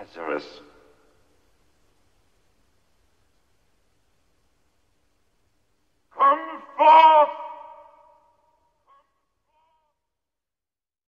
Lazarus.